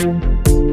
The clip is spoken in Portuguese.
Música